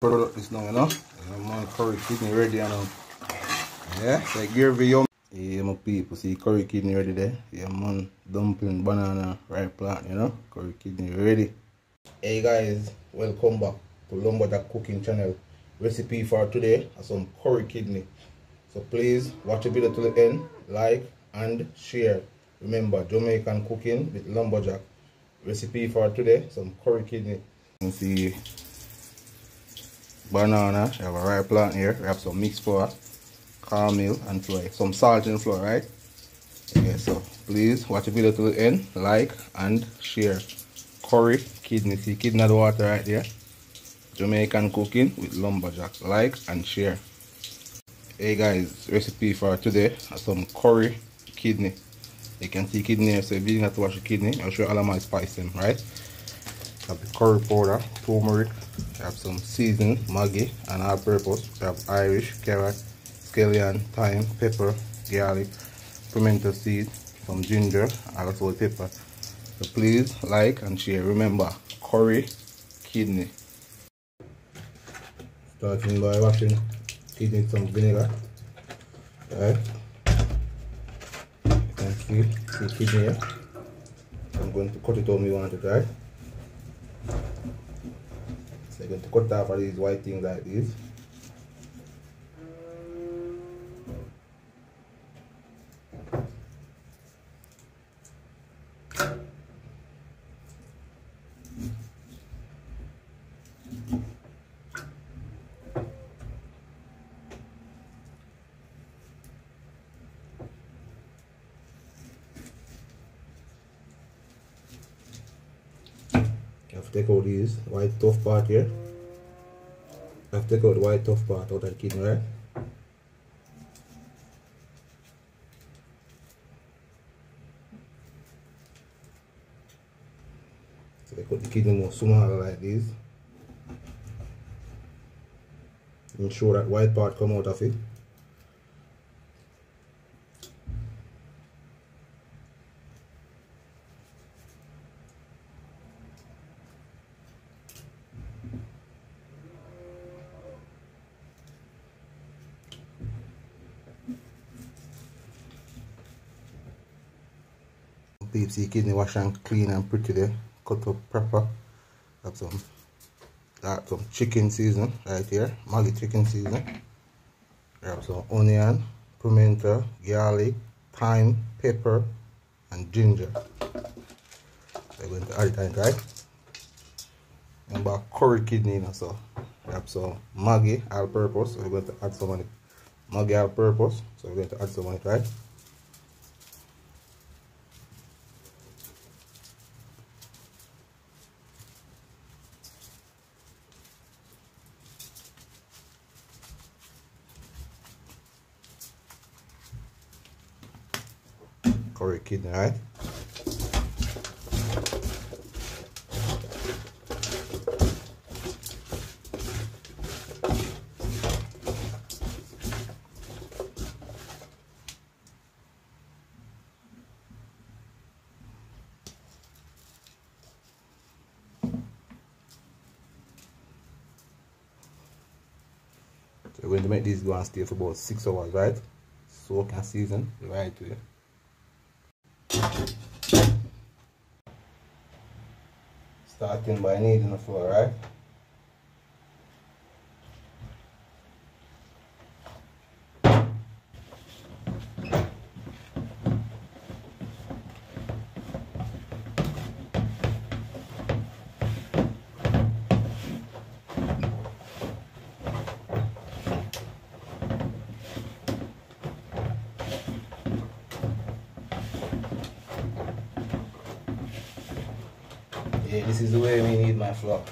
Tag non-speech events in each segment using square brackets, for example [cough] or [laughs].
product is now, you know. Man, curry kidney ready you know. Yeah, so give you yeah, my people, see curry kidney ready there. Yeah, man, dumpling, banana, ripe plant, you know. Curry kidney ready. Hey guys, welcome back to Lumberjack Cooking Channel. Recipe for today are some curry kidney. So please watch the video to the end, like and share. Remember, Jamaican cooking with Lumberjack. Recipe for today, some curry kidney. You see banana, we have a ripe plant here, we have some mixed flour, caramel and flour, some salt and flour, right? Okay, so please watch the video to the end, like and share. Curry, kidney, see kidney water right there. Jamaican cooking with lumberjack. Like and share. Hey guys, recipe for today some curry kidney. You can see kidney so if you didn't have to wash the kidney, I'll show you all of my spice them, right? Have the curry powder, turmeric, have some seasoned Maggi and all purpose. We have Irish, carrot, scallion, thyme, pepper, garlic, pimento seed, some ginger, and also pepper. So please like and share. Remember, curry, kidney. Starting by washing kidney some vinegar. Right. You can see the kidney here. I'm going to cut it how we want it, right? Going to cut off all these white things like this. take out these white tough part here. Take out the white tough part of the kidney, right? So I cut the kidney more smaller like this. Ensure that white part come out of it. Peeps, see kidney wash and clean and pretty there. Cut up proper. Have some some chicken season right here. Maggi chicken season. Have some onion, pimento, garlic, thyme, pepper, and ginger. We're going to add it in, right? Remember curry kidney, you know, so we have some Maggi all purpose. So we're going to add some on it. Maggi all purpose. So we're going to add some on it, right? Kidney, right? So we're going to make this go and stay for about six hours, right? Soak and season right way. Starting by kneading the flour, right? Yeah, this is the way we need my flour.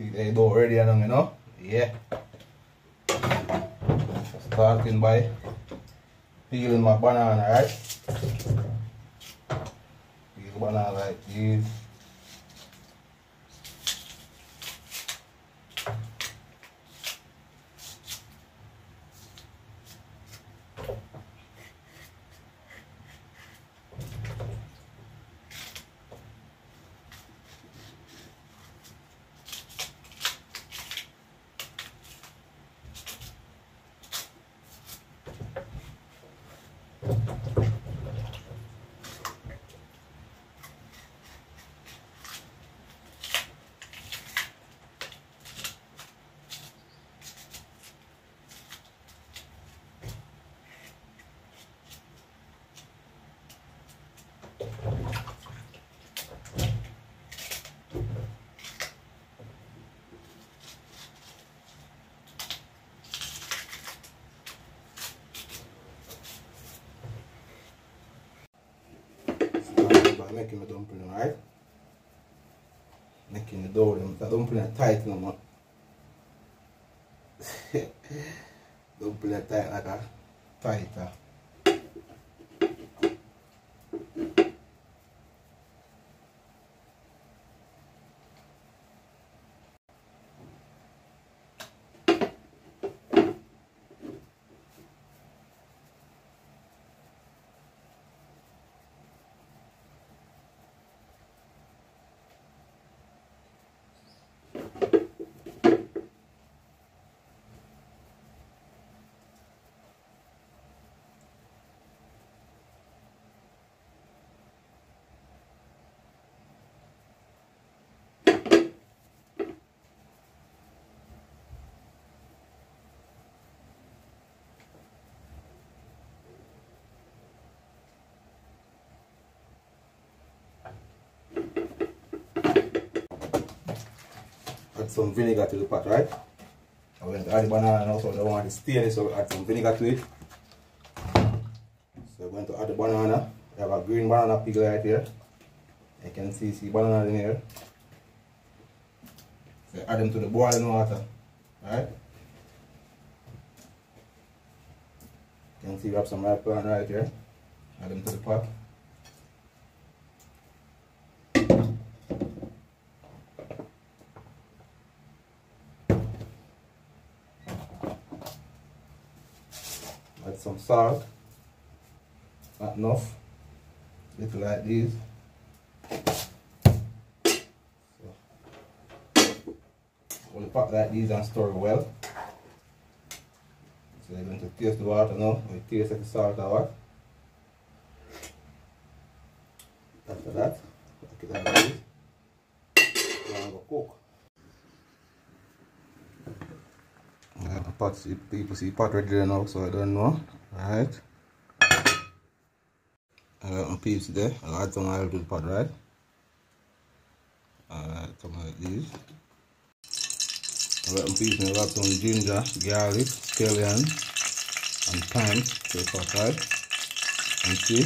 See it here? The dough ready and you know? Yeah. Starting by peeling my banana, right? Peel banana like this. Starting by making my dumpling, right? Making the dough, the dumpling are tight, know, man. [laughs] dumpling are tight like a tighter. Some vinegar to the pot, right? I'm going to add the banana now, so I don't want it stale, so add some vinegar to it. So I'm going to add the banana. We have a green banana peel right here. You can see, see banana in here. So add them to the boiling water, right? You can see we have some ripe banana right here. Add them to the pot. Some salt enough little like this. So, we'll pot like this and stir it well. So you're going to taste the water now we taste like the salt or what after that look it like this and go cook Pot, people see pot ready there now, so I don't know. Right. I got my peeps there. I'll add some oil to the pot, right? Alright, some like this. I got my peeps and I got some ginger, garlic, scallion, and thyme to the pot, right? And see?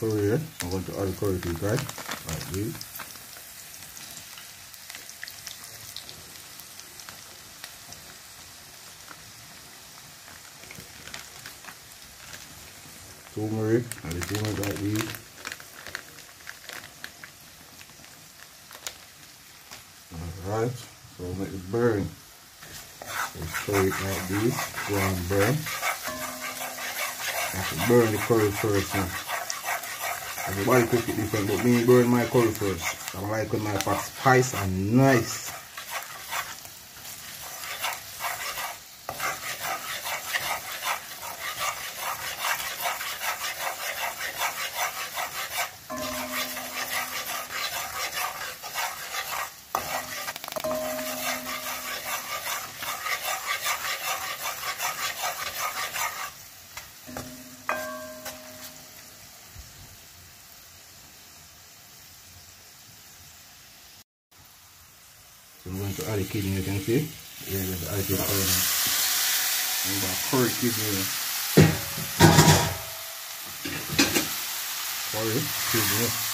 Curry here. I'm going to add curry to it, right? Like this. Turmeric, add the turmeric like this. Alright, so make it burn. So stir it like this, and burn. have to burn the curry first now. Everybody cook it different, but me burn my curry first. I like when my spice and nice. Going to add the kidney, you can see. Yeah, the add the curry. And the curry kidney. Curry kidney.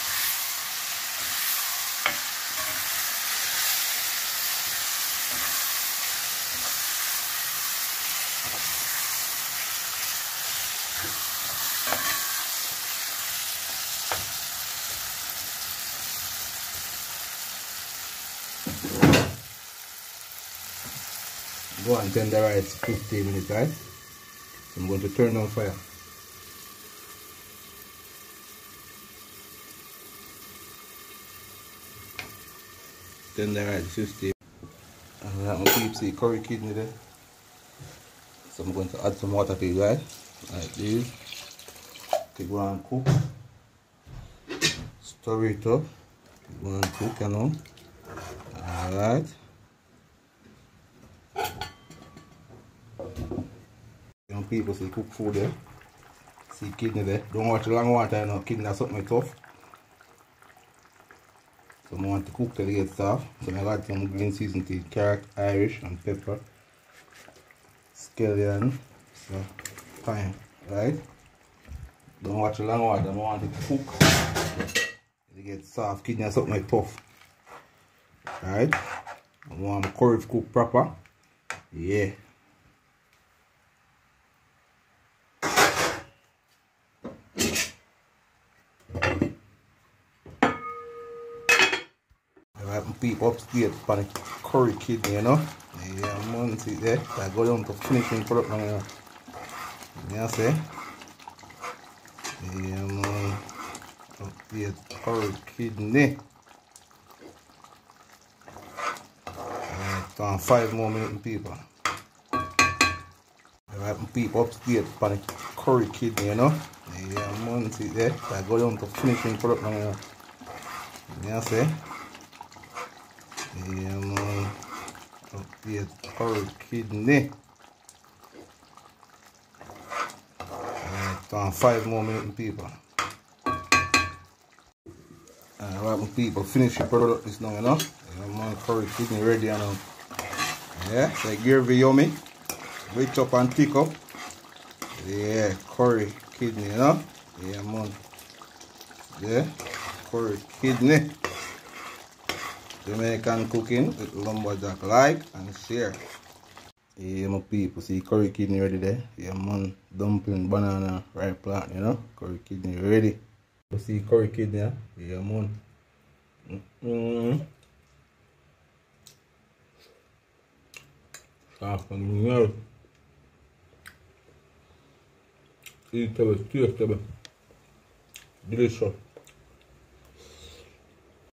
Go and tenderize 15 minutes right? I'm going to turn on fire. Tenderize 15 and uh, I'm going to see curry kidney there. So I'm going to add some water to it right? Like this. Take one cook. Stir it up. One cook you know. All people see cook food there. See kidney there. Don't watch long water, you know. Kidney is something tough. So I want to cook till it gets soft. So I got some green seasoning carrot, Irish and pepper. Scallion. So fine. Right? Don't watch long water, I want to cook. It gets soft. Kidney is something tough. Right? I want my curry to cook proper. Yeah. People upstairs for the curry kidney, you know. Yeah, man, see there. I go down to finishing product now, you. Yeah, see? Yeah, man. Upstairs curry kidney. Alright, um, five more minutes, people. Alright, people upstairs for the curry kidney, you know. Yeah, man, see there. I go down to finishing product now, you. Yeah, see? Man. Uh, up here, third kidney. Uh, Alright, five more minutes, people. Uh, Alright, my people, finish your product now, you know. Yeah, man, curry kidney ready, you know. Yeah, give me yummy. Wait up and pick up. Yeah, curry kidney, you know. Yeah, man. Yeah, curry kidney. Jamaican cooking with lumberjack like and share. Yeah, my people, see curry kidney ready there. Yeah, man, dumpling, banana, ripe plant, you know. Curry kidney ready. You see curry kidney, yeah, yeah man. Mm -hmm. Soft and well. Eatable, tasteable. Delicious.